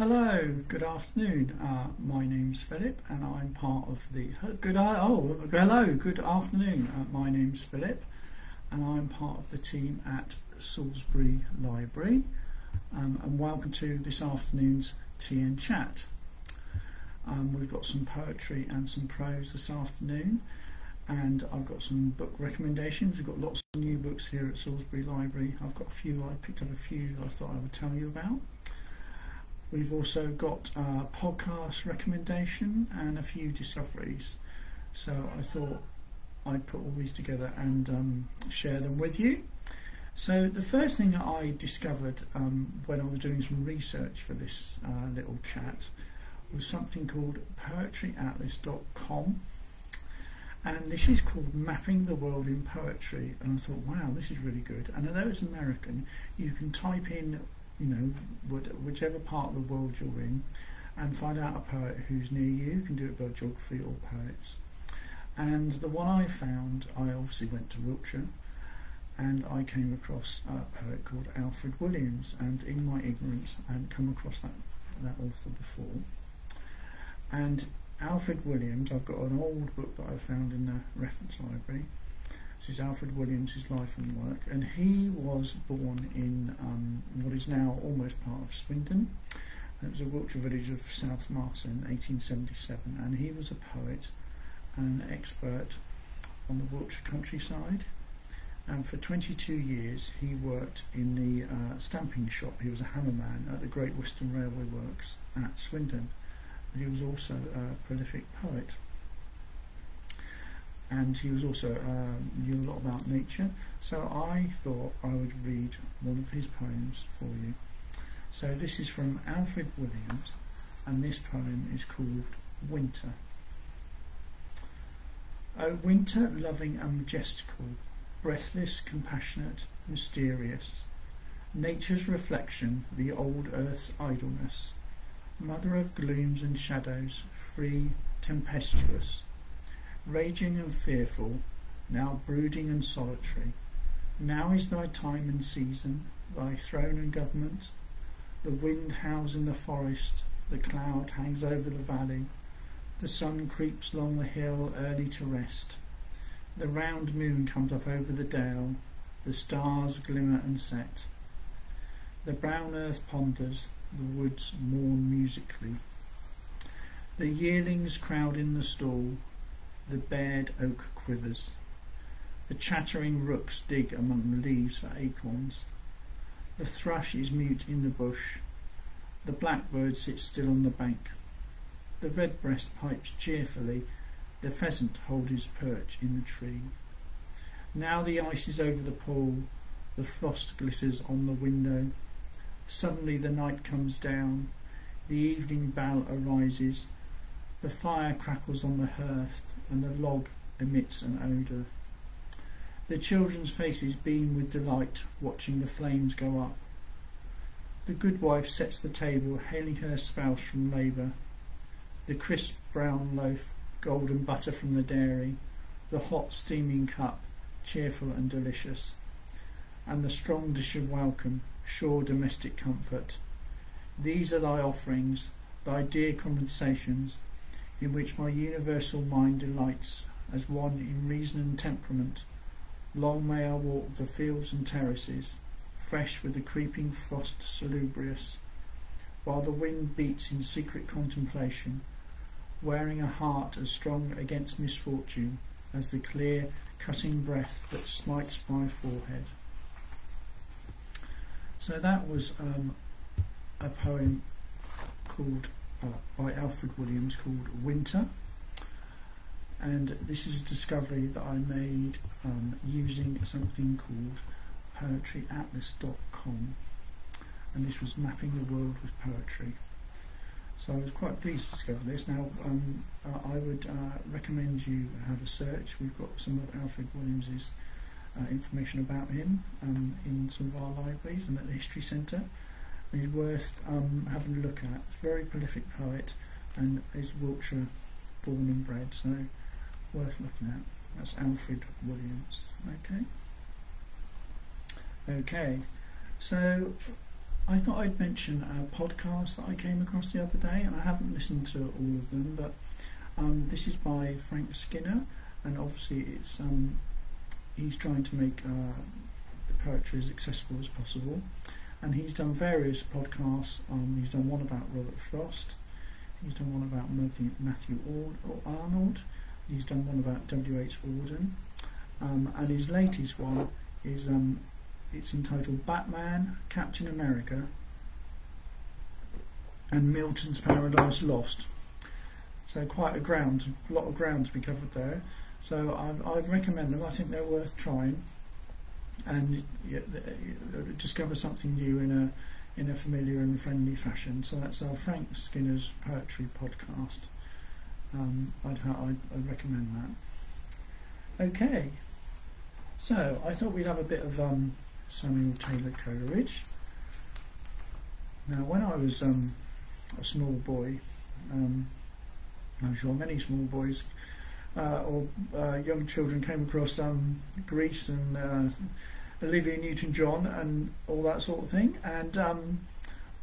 Hello, good afternoon. Uh, my name's Philip, and I'm part of the good. Oh, hello, good afternoon. Uh, my name's Philip, and I'm part of the team at Salisbury Library. Um, and welcome to this afternoon's tea and Chat. Um, we've got some poetry and some prose this afternoon, and I've got some book recommendations. We've got lots of new books here at Salisbury Library. I've got a few. I picked up a few I thought I would tell you about. We've also got a podcast recommendation and a few discoveries. So I thought I'd put all these together and um, share them with you. So the first thing that I discovered um, when I was doing some research for this uh, little chat was something called poetryatlas.com and this is called Mapping the World in Poetry and I thought wow this is really good and although it's American you can type in you know, whichever part of the world you're in, and find out a poet who's near you. You can do it by geography or poets. And the one I found, I obviously went to Wiltshire, and I came across a poet called Alfred Williams. And in my ignorance, I hadn't come across that that author before. And Alfred Williams, I've got an old book that I found in the reference library this is Alfred Williams' life and work, and he was born in um, what is now almost part of Swindon. It was a Wiltshire village of South Marston, 1877, and he was a poet and expert on the Wiltshire countryside. And for 22 years, he worked in the uh, stamping shop. He was a hammerman at the Great Western Railway Works at Swindon. But he was also a prolific poet and he was also um, knew a lot about nature. So I thought I would read one of his poems for you. So this is from Alfred Williams, and this poem is called Winter. O winter, loving and majestical, breathless, compassionate, mysterious, nature's reflection, the old earth's idleness, mother of glooms and shadows, free, tempestuous raging and fearful, now brooding and solitary. Now is thy time and season, thy throne and government. The wind howls in the forest, the cloud hangs over the valley, the sun creeps along the hill early to rest. The round moon comes up over the dale, the stars glimmer and set. The brown earth ponders, the woods mourn musically. The yearlings crowd in the stall, the bared oak quivers. The chattering rooks dig among the leaves for acorns. The thrush is mute in the bush. The blackbird sits still on the bank. The redbreast pipes cheerfully. The pheasant holds his perch in the tree. Now the ice is over the pool. The frost glitters on the window. Suddenly the night comes down. The evening bell arises. The fire crackles on the hearth and the log emits an odour. The children's faces beam with delight, watching the flames go up. The good wife sets the table, hailing her spouse from labour. The crisp brown loaf, golden butter from the dairy, the hot steaming cup, cheerful and delicious, and the strong dish of welcome, sure domestic comfort. These are thy offerings, thy dear compensations, in which my universal mind delights, as one in reason and temperament. Long may I walk the fields and terraces, fresh with the creeping frost salubrious, while the wind beats in secret contemplation, wearing a heart as strong against misfortune as the clear, cutting breath that smites my forehead. So that was um, a poem called by Alfred Williams called Winter. And this is a discovery that I made um, using something called poetryatlas.com. And this was mapping the world with poetry. So I was quite pleased to discover this. Now, um, uh, I would uh, recommend you have a search. We've got some of Alfred Williams's uh, information about him um, in some of our libraries and at the History Centre is worth um, having a look at. He's a very prolific poet and is Wiltshire born and bred, so worth looking at. That's Alfred Williams. Okay. Okay. So I thought I'd mention a podcast that I came across the other day, and I haven't listened to all of them, but um, this is by Frank Skinner, and obviously it's um, he's trying to make uh, the poetry as accessible as possible, and he's done various podcasts. Um, he's done one about Robert Frost, he's done one about Matthew, Matthew Arnold, he's done one about W. H. Auden, um, and his latest one is um, it's entitled Batman, Captain America, and Milton's Paradise Lost. So quite a ground, a lot of ground to be covered there. So I'd, I'd recommend them. I think they're worth trying, and you, you discover something new in a in a familiar and friendly fashion. So that's our Frank Skinner's poetry podcast. Um, I'd, I'd, I'd recommend that. Okay, so I thought we'd have a bit of um, Samuel Taylor Coleridge. Now, when I was um, a small boy, um, I'm sure many small boys uh, or uh, young children came across um, Grease and uh, Olivia Newton-John and all that sort of thing. And um,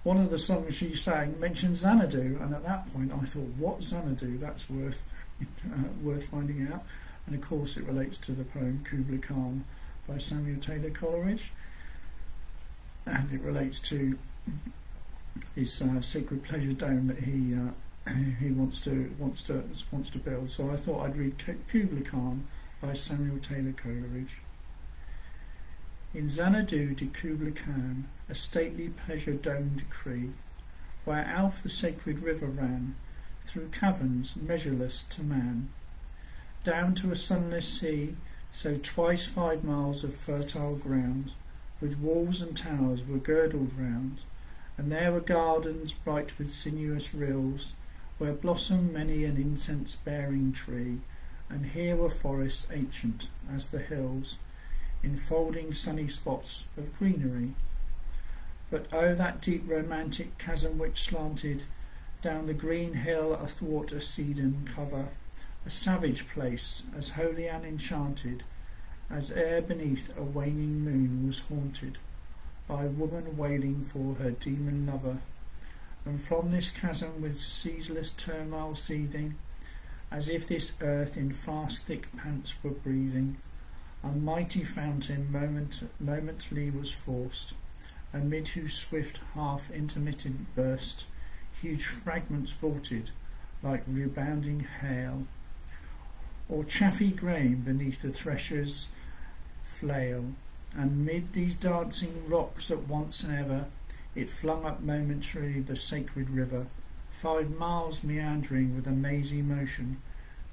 one of the songs she sang mentioned Xanadu, and at that point I thought, what Xanadu? That's worth uh, worth finding out. And of course, it relates to the poem Kubla Khan by Samuel Taylor Coleridge, and it relates to his uh, secret pleasure dome that he uh, he wants to wants to wants to build. So I thought I'd read Kubla Khan by Samuel Taylor Coleridge. In Xanadu de Kubla Khan, a stately pleasure dome decree, where Alph the sacred river ran, through caverns measureless to man, down to a sunless sea so twice five miles of fertile ground, with walls and towers were girdled round, and there were gardens bright with sinuous rills, where blossomed many an incense-bearing tree, and here were forests ancient as the hills, enfolding sunny spots of greenery. But oh, that deep romantic chasm which slanted down the green hill athwart a cedarn cover, a savage place, as holy and enchanted, as ere beneath a waning moon was haunted by woman wailing for her demon lover. And from this chasm with ceaseless turmoil seething, as if this earth in fast thick pants were breathing, a mighty fountain moment, momently was forced, amid whose swift half intermittent burst, huge fragments vaulted like rebounding hail or chaffy grain beneath the thresher's flail, and mid these dancing rocks at once and ever it flung up momentarily the sacred river, five miles meandering with a mazy motion.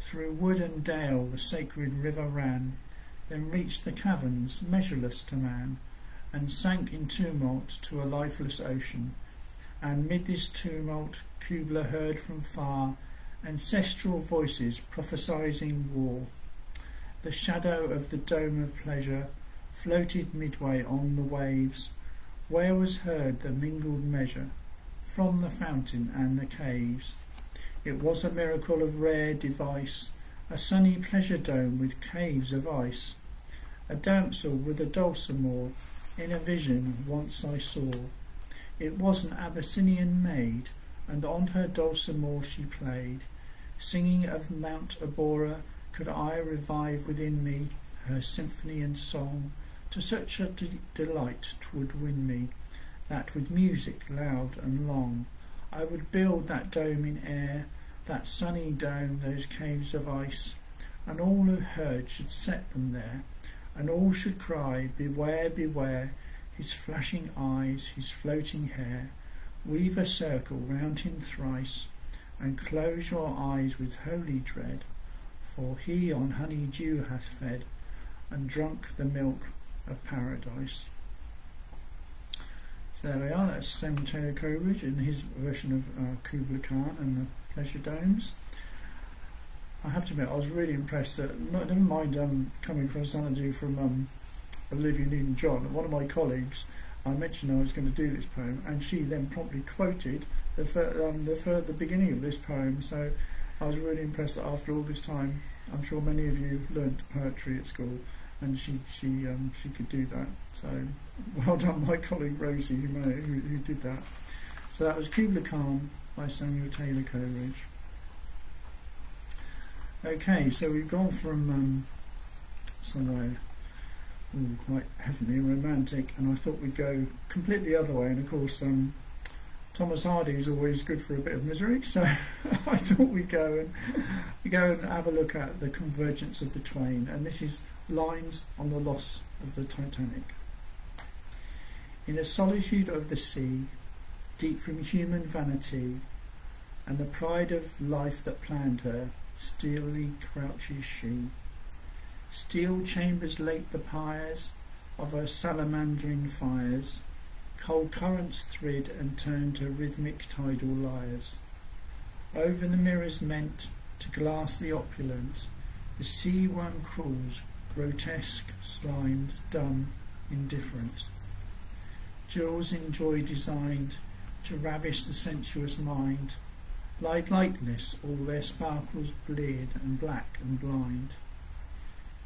Through wood and dale the sacred river ran, then reached the caverns, measureless to man, and sank in tumult to a lifeless ocean. And mid this tumult Kubla heard from far ancestral voices prophesying war. The shadow of the dome of pleasure floated midway on the waves, where was heard the mingled measure from the fountain and the caves. It was a miracle of rare device, a sunny pleasure dome with caves of ice, a damsel with a dulcimer in a vision once I saw. It was an Abyssinian maid, and on her dulcimer she played. Singing of Mount Abora, could I revive within me her symphony and song, to such a de delight twould win me, that with music loud and long, I would build that dome in air, that sunny dome, those caves of ice, and all who heard should set them there, and all should cry, Beware, beware, his flashing eyes, his floating hair, weave a circle round him thrice, and close your eyes with holy dread, for he on honey dew hath fed, and drunk the milk of paradise. So there we are, that's Sam Taylor Coleridge in his version of uh, Kubla Khan and the Pleasure Domes. I have to admit, I was really impressed that, not, never mind um, coming from Xanadu from um, Olivia Newton-John, one of my colleagues, I mentioned I was going to do this poem, and she then promptly quoted the, um, the, the beginning of this poem. So I was really impressed that after all this time, I'm sure many of you learnt poetry at school, and she she um, she could do that. So well done, my colleague Rosie, who, who, who did that. So that was Kubla Khan by Samuel Taylor Coleridge. Okay, so we've gone from um, somewhere ooh, quite heavenly and romantic, and I thought we'd go completely the other way. And of course, um, Thomas Hardy is always good for a bit of misery, so I thought we'd go and go and have a look at the convergence of the twain. And this is lines on the loss of the Titanic. In the solitude of the sea, deep from human vanity, and the pride of life that planned her, steelly crouches she. Steel chambers late the pyres of her salamandrine fires, cold currents thrid and turn to rhythmic tidal lyres. Over the mirrors meant to glass the opulent, the sea worm crawls, grotesque, slimed, dumb, indifferent. Jewels in joy designed to ravish the sensuous mind, like likeness, all their sparkles bleared and black and blind.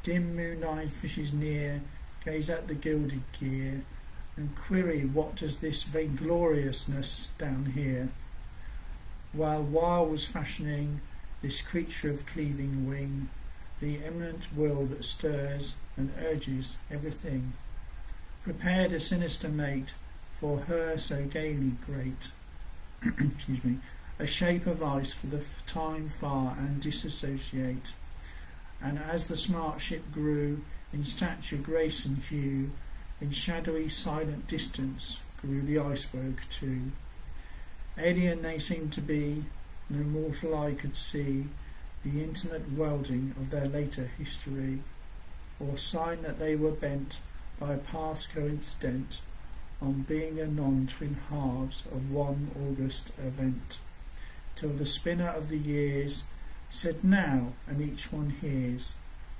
Dim moon-eyed fishes near gaze at the gilded gear and query what does this vaingloriousness down here. While Weil was fashioning this creature of cleaving wing, the eminent will that stirs and urges everything, prepared a sinister mate for her so gaily great. Excuse me a shape of ice for the time far and disassociate. And as the smart ship grew in stature, grace and hue, in shadowy silent distance grew the iceberg too. Alien they seemed to be, no mortal eye could see the intimate welding of their later history, or sign that they were bent by a past coincidence on being anon twin halves of one August event till the spinner of the years said now, and each one hears,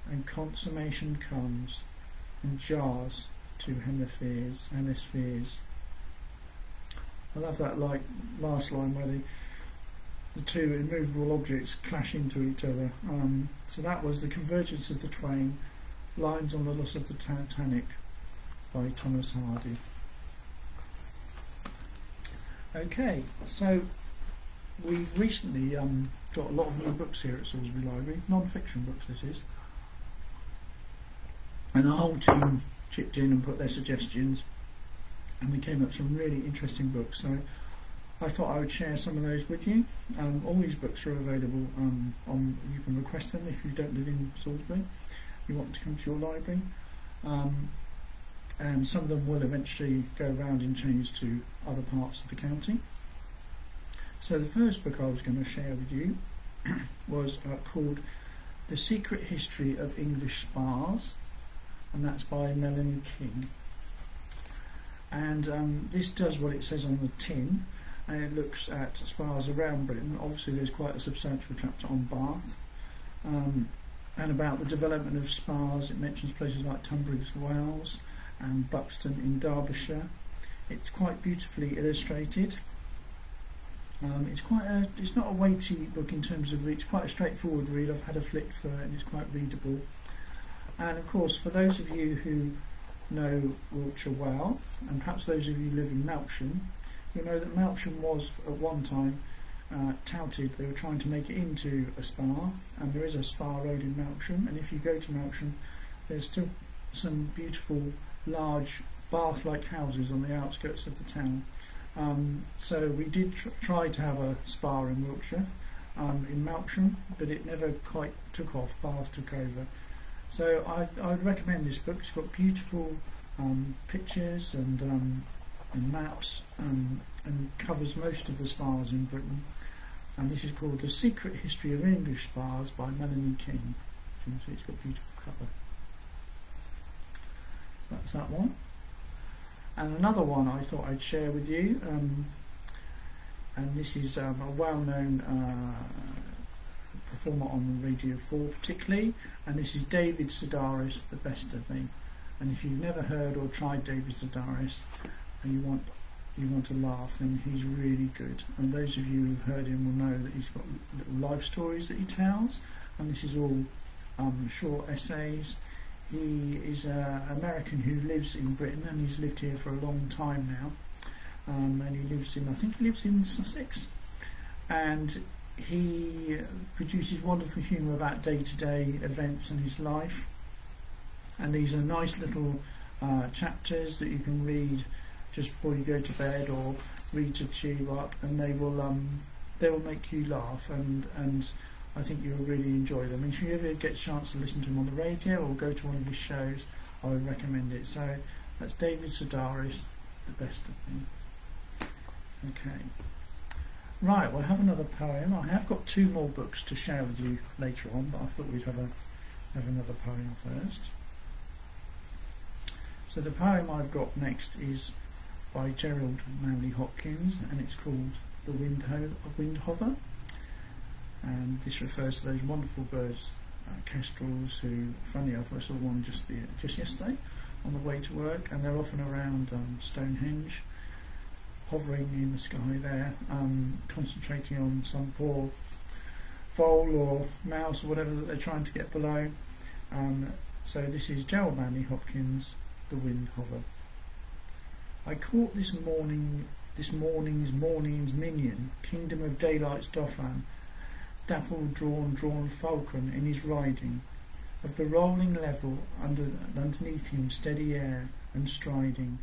and consummation comes, and jars two hemispheres, hemispheres. I love that like last line where the the two immovable objects clash into each other. Um, so that was the convergence of the twain, lines on the loss of the Titanic by Thomas Hardy. Okay, so we've recently um, got a lot of new books here at Salisbury Library, non-fiction books this is, and the whole team chipped in and put their suggestions, and we came up with some really interesting books. So I thought I would share some of those with you. Um, all these books are available um, on. You can request them if you don't live in Salisbury. You want to come to your library. Um, and some of them will eventually go around and change to other parts of the county. So the first book I was going to share with you was uh, called The Secret History of English Spas, and that's by Melanie King. And um, this does what it says on the tin, and it looks at spas around Britain. Obviously, there's quite a substantial chapter on Bath. Um, and about the development of spas, it mentions places like Tunbridge Wells and Buxton in Derbyshire. It's quite beautifully illustrated um, it's quite a, it's not a weighty book in terms of it's quite a straightforward read. I've had a flick through it and it's quite readable. And of course, for those of you who know Wiltshire well, and perhaps those of you who live in Melksham, you'll know that Melksham was at one time uh, touted. They were trying to make it into a spa, and there is a spa road in Melksham. And if you go to Melksham, there's still some beautiful, large bath-like houses on the outskirts of the town. Um, so we did tr try to have a spa in Wiltshire, um, in Melksham, but it never quite took off. Bath took over. So I, I would recommend this book. It's got beautiful um, pictures and, um, and maps um, and covers most of the spas in Britain. And this is called The Secret History of English Spas by Melanie King. You can see it's got a beautiful cover. So that's that one. And another one I thought I'd share with you, um, and this is um, a well-known uh, performer on Radio 4 particularly, and this is David Sedaris, The Best of Me. And if you've never heard or tried David Sedaris, and you want you want to laugh, and he's really good. And those of you who've heard him will know that he's got little life stories that he tells, and this is all um, short essays he is an American who lives in Britain and he's lived here for a long time now. Um, and he lives in, I think he lives in Sussex. And he produces wonderful humour about day to day events in his life. And these are nice little uh, chapters that you can read just before you go to bed or read to cheer up, and they will um, they will make you laugh, and and I think you'll really enjoy them. And if you ever get a chance to listen to him on the radio or go to one of his shows, I would recommend it. So that's David Sedaris, the best of me. Okay. Right, we'll have another poem. I have got two more books to share with you later on, but I thought we'd have a have another poem first. So the poem I've got next is by Gerald Manley Hopkins and it's called The Wind, Ho- Windhover. And this refers to those wonderful birds, uh, kestrels, who, funny enough, I saw one just the, just yesterday on the way to work, and they're often around um, Stonehenge, hovering in the sky there, um, concentrating on some poor vole or mouse or whatever that they're trying to get below. Um, so this is Gerald Manley Hopkins, The Windhover. I caught this morning, this morning's morning's minion, Kingdom of Daylight's Dauphin, dapple drawn drawn falcon in his riding, of the rolling level under, underneath him steady air and striding.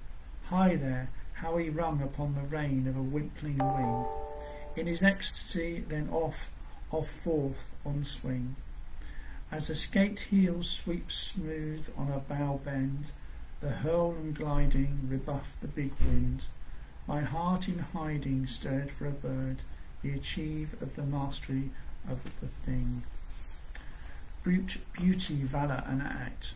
High there, how he rung upon the rein of a wimpling wing. In his ecstasy, then off, off forth on swing. As a skate heel sweeps smooth on a bow bend, the hurl and gliding rebuff the big wind. My heart in hiding stirred for a bird, the achieve of the mastery of the thing. Brute, beauty, valour, and act.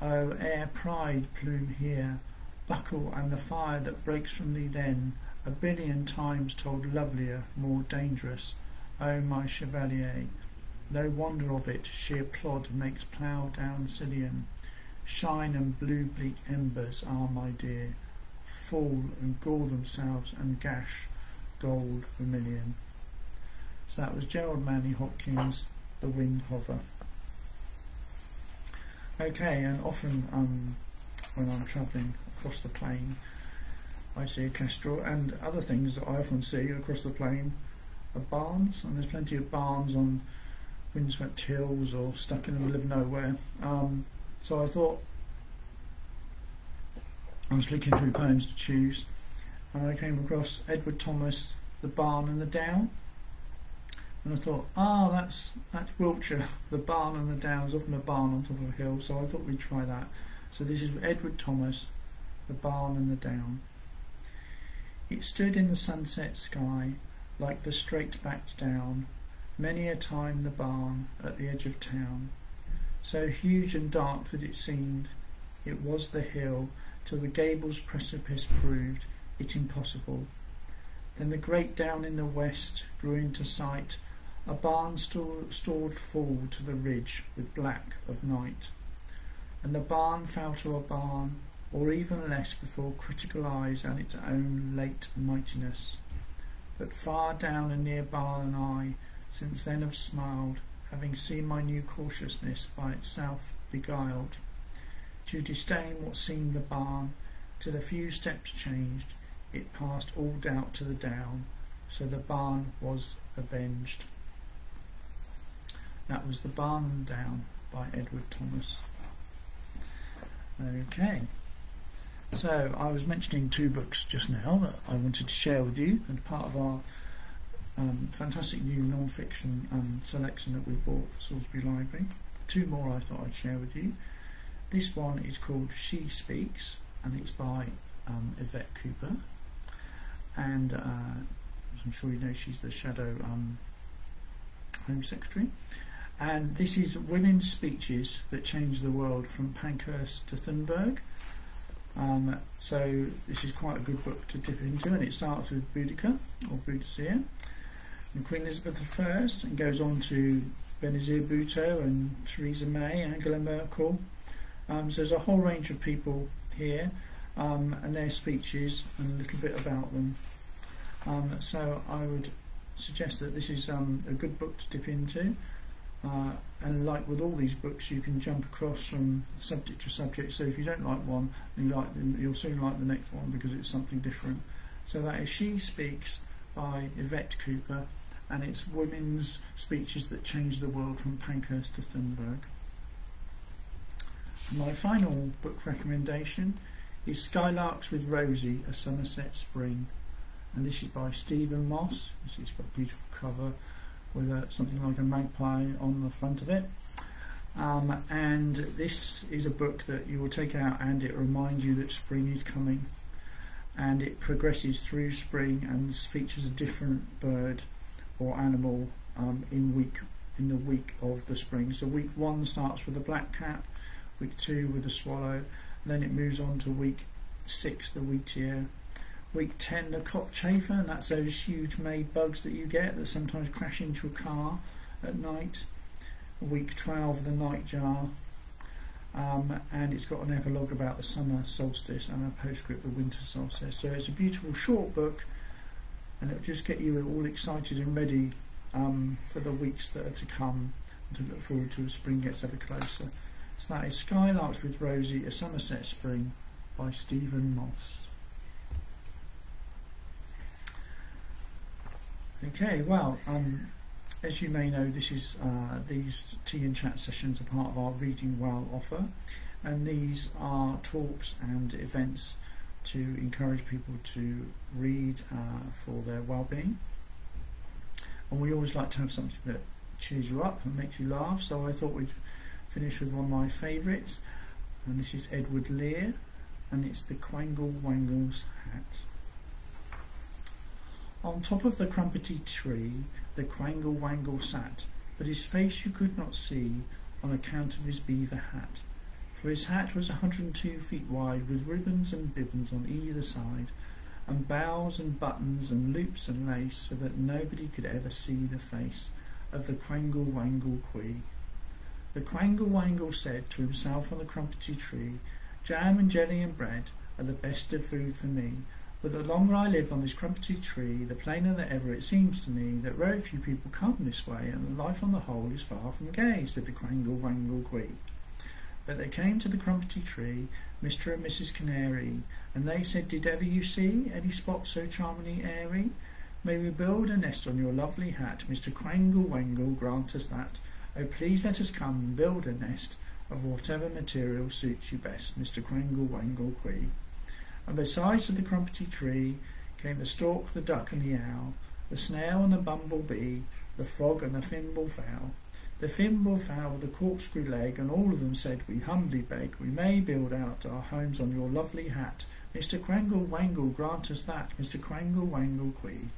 Oh, air pride plume here, buckle and the fire that breaks from thee then, a billion times told lovelier, more dangerous. Oh, my chevalier, no wonder of it, sheer plod makes plough down sillion. Shine and blue bleak embers are, my dear, fall and gore themselves and gash gold vermilion. So that was Gerald Manley Hopkins, The Windhover. Okay, and often um, when I'm travelling across the plain, I see a kestrel and other things that I often see across the plain are barns, and there's plenty of barns on windswept hills or stuck in the middle of nowhere. Um, so I thought I was flicking through poems to choose, and I came across Edward Thomas, The Barn and the Down. And I thought, ah, that's that's Wiltshire, the barn and the downs, often a barn on top of a hill. So I thought we'd try that. So this is Edward Thomas, the barn and the down. It stood in the sunset sky, like the straight-backed down. Many a time the barn at the edge of town, so huge and dark that it seemed it was the hill, till the gable's precipice proved it impossible. Then the great down in the west grew into sight a barn stored full to the ridge with black of night. And the barn fell to a barn, or even less before critical eyes and its own late mightiness. But far down a near barn and I since then have smiled, having seen my new cautiousness by itself beguiled. To disdain what seemed the barn, till a few steps changed, it passed all doubt to the down, so the barn was avenged. That was The Barn Down by Edward Thomas. Okay, so I was mentioning two books just now that I wanted to share with you, and part of our um, fantastic new non-fiction um, selection that we bought for Salisbury Library. Two more I thought I'd share with you. This one is called She Speaks, and it's by um, Yvette Cooper. And uh, I'm sure you know, she's the Shadow um, Home Secretary. And this is Women's Speeches That Changed the World from Pankhurst to Thunberg. Um, so this is quite a good book to dip into, and it starts with Boudica, or Boudicca, and Queen Elizabeth I, and goes on to Benazir Bhutto and Theresa May, Angela Merkel. Um, so there's a whole range of people here, um, and their speeches, and a little bit about them. Um, so I would suggest that this is um, a good book to dip into. Uh, and like with all these books, you can jump across from subject to subject. So if you don't like one, you like them, you'll soon like the next one because it's something different. So that is She Speaks by Yvette Cooper, and it's women's speeches that change the world from Pankhurst to Thunberg. My final book recommendation is Skylarks with Rosie, A Somerset Spring, and this is by Stephen Moss. It's got a beautiful cover with a, something like a magpie on the front of it. Um, and this is a book that you will take out and it reminds you that spring is coming and it progresses through spring and features a different bird or animal um, in week in the week of the spring. So week one starts with a black cap, week two with a swallow, then it moves on to week six, the wheatear, Week 10, the cockchafer, and that's those huge May bugs that you get that sometimes crash into a car at night. Week 12, the nightjar, um, and it's got an epilogue about the summer solstice and a postscript, the winter solstice. So it's a beautiful short book, and it'll just get you all excited and ready um, for the weeks that are to come, and to look forward to as spring gets ever closer. So that is Skylarks with Rosie, a Somerset Spring by Stephen Moss. Okay, well, um, as you may know, this is uh, these tea and chat sessions are part of our Reading Well offer, and these are talks and events to encourage people to read uh, for their well-being. And we always like to have something that cheers you up and makes you laugh. So I thought we'd finish with one of my favourites, and this is Edward Lear, and it's the Quangle Wangle's hat. On top of the crumpety tree the Quangle Wangle sat, but his face you could not see on account of his beaver hat. For his hat was a hundred and two feet wide, with ribbons and bibbons on either side, and bows and buttons and loops and lace, so that nobody could ever see the face of the Quangle Wangle Quee. The Quangle Wangle said to himself on the crumpety tree, Jam and jelly and bread are the best of food for me, but the longer I live on this crumpety tree, the plainer than ever it seems to me that very few people come this way, and life on the whole is far from gay, said the Quangle Wangle Quee. But they came to the crumpety tree, Mr. and Mrs. Canary, and they said, Did ever you see any spot so charmingly airy? May we build a nest on your lovely hat, Mr. Quangle Wangle, grant us that. Oh, please let us come and build a nest of whatever material suits you best, Mr. Quangle Wangle Quee and besides the crumpety tree came the stork, the duck, and the owl, the snail and the bumblebee, the frog and the thimble fowl. The thimble fowl with the corkscrew leg, and all of them said, We humbly beg, we may build out our homes on your lovely hat. Mr. Quangle Wangle, grant us that, Mr. Quangle Wangle Quee.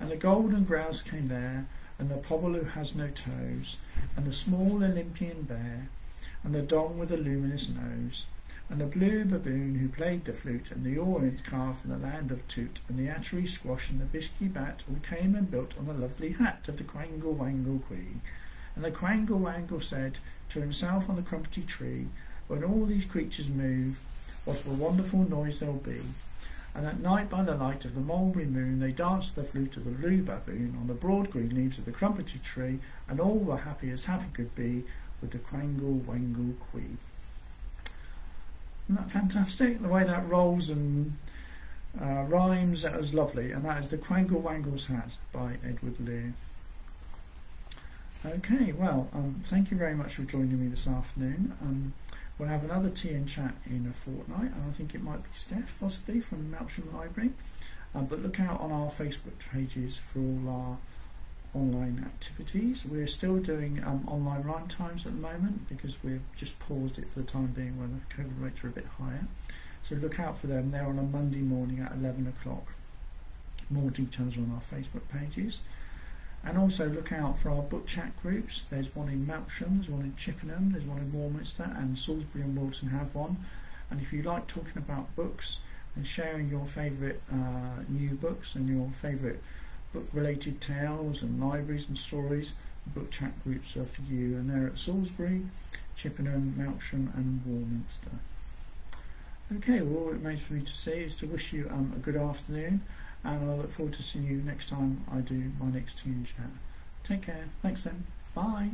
And the golden grouse came there, and the pobble who has no toes, and the small Olympian bear, and the dong with a luminous nose, and the blue baboon who played the flute, and the orange calf in the land of Toot, and the attery squash and the bisky bat all came and built on the lovely hat of the Quangle Wangle Quee. And the Quangle Wangle said to himself on the crumpety tree, When all these creatures move, what a wonderful noise there'll be. And at night by the light of the mulberry moon they danced the flute of the blue baboon on the broad green leaves of the crumpety tree, and all were happy as happy could be with the Quangle Wangle Quee. Isn't that fantastic? The way that rolls and uh, rhymes, that was lovely. And that is The Quangle Wangle's Hat by Edward Lear. Okay, well, um, thank you very much for joining me this afternoon. Um, we'll have another tea and chat in a fortnight, and I think it might be Steph, possibly, from Melksham Library. Um, but look out on our Facebook pages for all our online activities. We're still doing um, online rhyme times at the moment because we've just paused it for the time being when the COVID rates are a bit higher. So look out for them. They're on a Monday morning at 11 o'clock. More details on our Facebook pages. And also look out for our book chat groups. There's one in Melksham, there's one in Chippenham, there's one in Warminster, and Salisbury and Wilton have one. And if you like talking about books and sharing your favourite uh, new books and your favourite book related tales and libraries and stories. Book chat groups are for you, and they're at Salisbury, Chippenham, Melksham, and Warminster. Okay, well, all it remains for me to say is to wish you um, a good afternoon, and I look forward to seeing you next time I do my next and chat. Take care. Thanks then. Bye.